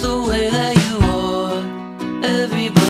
the way that